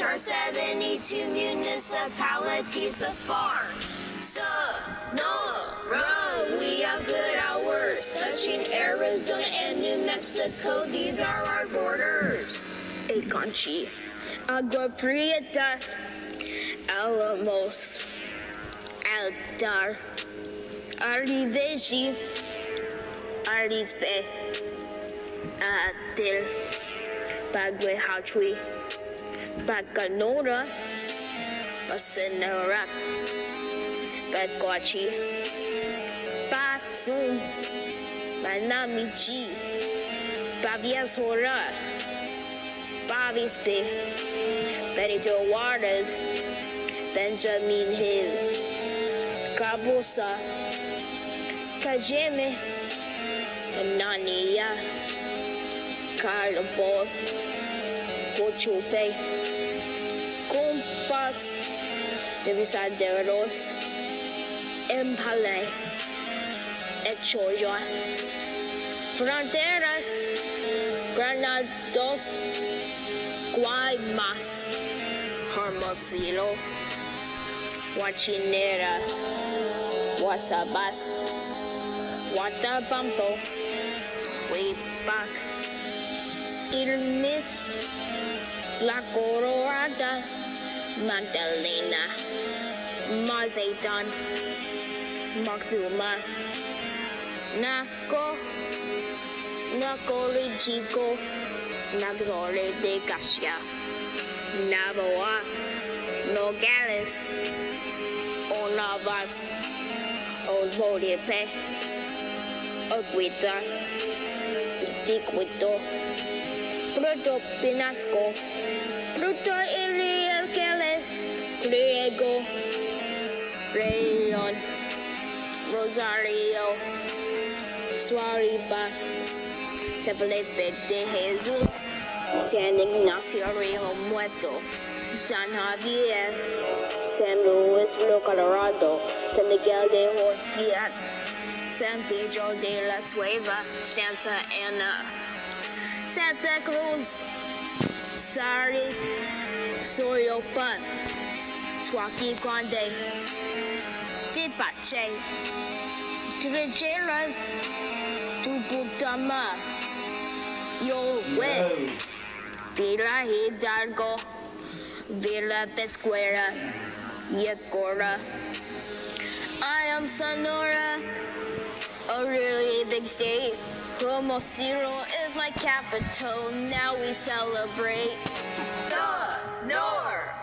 our 72 municipalities thus far. Sonora, we have good hours touching Arizona and New Mexico. These are our borders. Aconchi, Agua Prieta, Alamos, Altar, Arivechi, Arispe, Atil, Bagwe Hachui, Bacanora, Bacanora, Bacoachi, Batsum, Banamichi, Baviacora, Bobby's Benito Juarez, Benjamin Hill, Cabusa, Cajeme, Nania, Carlabo, Pochupe, Cumpas, Divisaderos, Empalme, Etchojoa, Fronteras, Granados, Guaymas, Hermosillo, Huachinera, Guasabas, Huatabampo, Huepac, Irmis, La Colorada, Magdalena, Mazatlan, Moctezuma, Naco, Nacorichico, Nacozari de Garcia, Navojoa, Nogales, Onavas, Olvoripe, Oguita, Diquito, Puerto Penasco, Proto Iliakeles, Quiriego, Rayon, Rosario, Sahuaripa, Sepulveda de Jesus, San Ignacio Rio Muerto, San Javier, San Luis Rio Colorado, San Miguel de Hospital, San Pedro de la Cueva, Santa Ana, Santa Cruz, Sari, Soyopan, Suaqui Grande, Tepache, Trincheras, Tubutama, Yo Way, Villa Hidalgo, Villa Pesqueira, Yecora. I am Sonora, a really big state. Como Hermosillo my capital. Now we celebrate. Sonora.